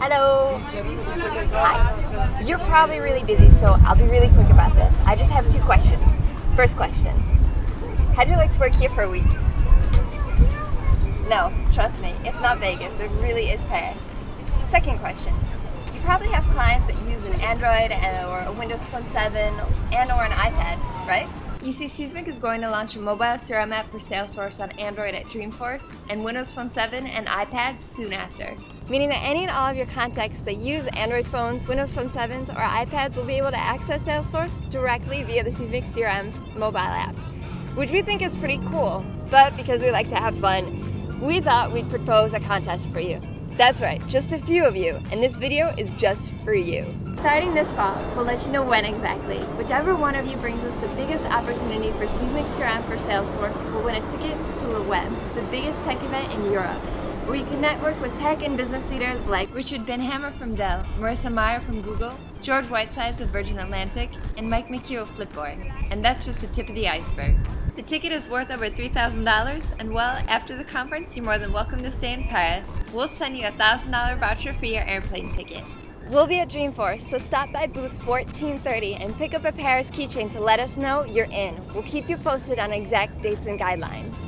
Hello. Hi. You're probably really busy, so I'll be really quick about this. I just have two questions. First question How'd you like to work here for a week? No, trust me, it's not Vegas. It really is Paris. Second question. You probably have clients that use an Android and, or a Windows Phone 7 and or an iPad, right? You see, Seesmic is going to launch a mobile CRM app for Salesforce on Android at Dreamforce and Windows Phone 7 and iPad soon after. Meaning that any and all of your contacts that use Android phones, Windows Phone 7s, or iPads will be able to access Salesforce directly via the Seesmic CRM mobile app, which we think is pretty cool. But because we like to have fun, we thought we'd propose a contest for you. That's right, just a few of you, and this video is just for you. Starting this fall, we'll let you know when exactly. Whichever one of you brings us the biggest opportunity for Seesmic CRM for Salesforce will win a ticket to Le Web, the biggest tech event in Europe, where you can network with tech and business leaders like Richard Binhammer from Dell, Marissa Mayer from Google, George Whitesides of Virgin Atlantic, and Mike McCue of Flipboard. And that's just the tip of the iceberg. The ticket is worth over $3,000, and well, after the conference, you're more than welcome to stay in Paris. We'll send you a $1,000 voucher for your airplane ticket. We'll be at Dreamforce, so stop by booth 1430 and pick up a Paris keychain to let us know you're in. We'll keep you posted on exact dates and guidelines.